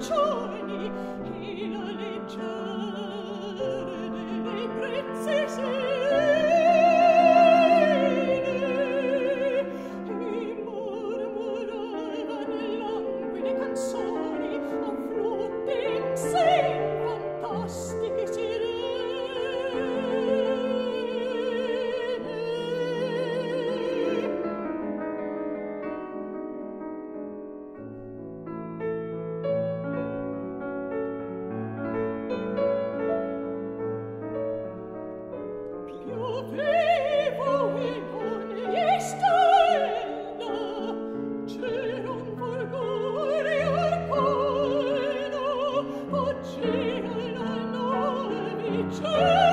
giorni e la leggere delle brezze cielo nove cielo